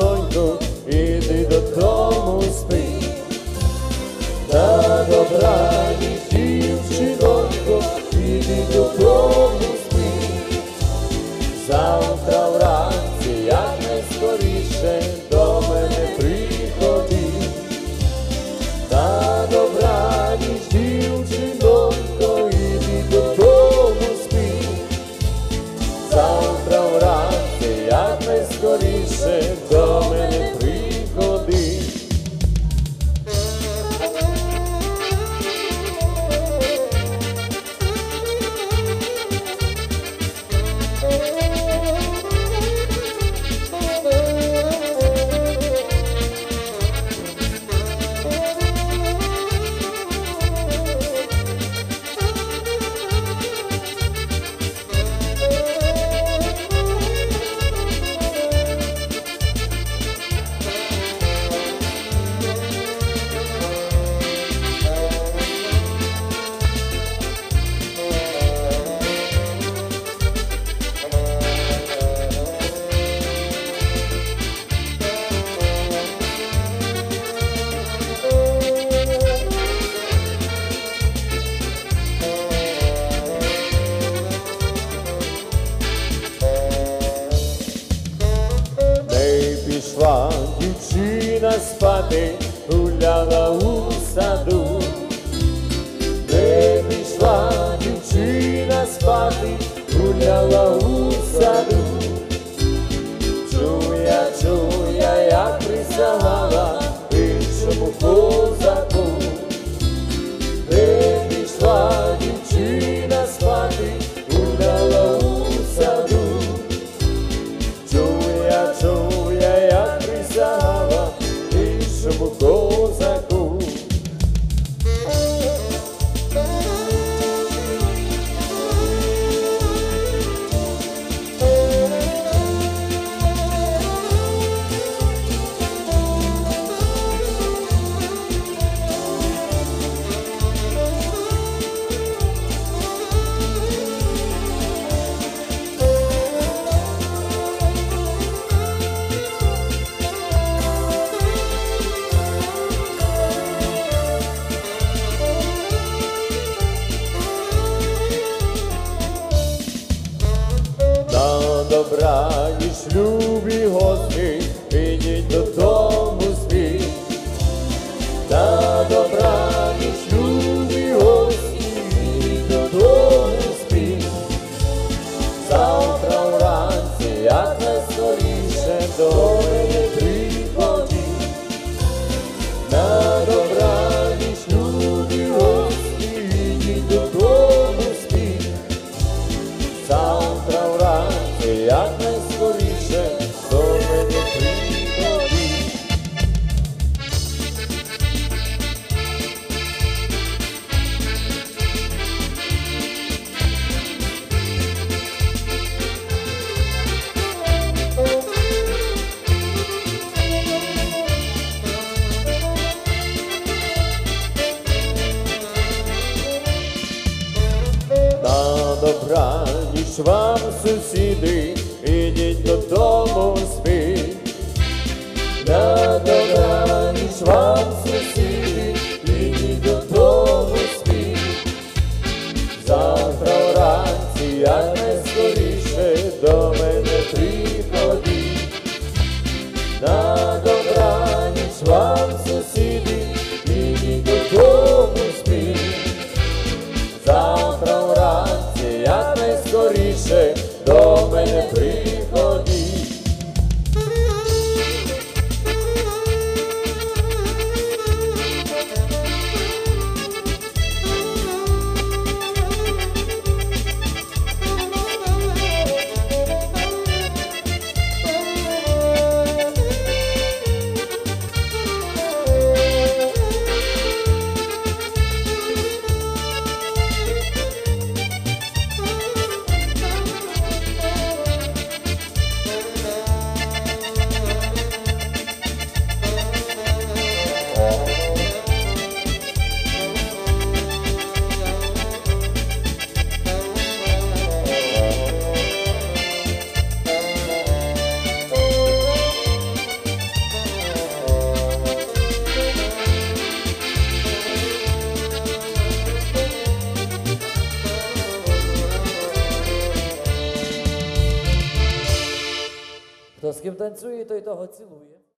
соньку, іди додому спи, та добра. Zina spate uljala u sadu Bebe, bi šla dječina spati uljala u sadu visible пора, ніч любі гості, підіть додому спіть та добра. вам, сусіди, ідіть додому спи. На добраніч вам, сусіди, ідіть додому спи. Завтра вранці я не скажу. dzieckiem tańcuje, to i toho celuje.